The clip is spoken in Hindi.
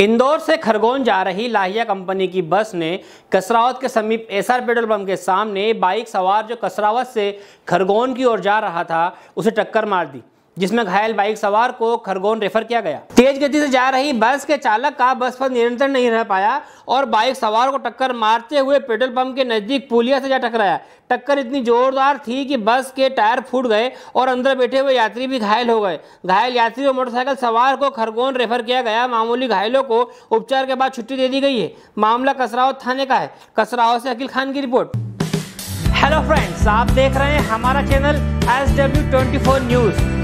इंदौर से खरगोन जा रही लाहिया कंपनी की बस ने कसरावत के समीप एसआर पेट्रोल पंप के सामने बाइक सवार जो कसरावत से खरगोन की ओर जा रहा था, उसे टक्कर मार दी। जिसमें घायल बाइक सवार को खरगोन रेफर किया गया। तेज गति से जा रही बस के चालक का बस पर नियंत्रण नहीं रह पाया और बाइक सवार को टक्कर मारते हुए पेट्रोल पंप के नज़दीक पुलिया से जा टकराया। टक्कर इतनी जोरदार थी कि बस के टायर फूट गए और अंदर बैठे हुए यात्री भी घायल हो गए। घायल यात्री और मोटरसाइकिल सवार को खरगोन रेफर किया गया। मामूली घायलों को उपचार के बाद छुट्टी दे दी गई है। मामला कसराव थाने का है। कसराव से अखिल खान की रिपोर्ट। हेलो फ्रेंड्स आप देख रहे हैं हमारा channel S W twenty four news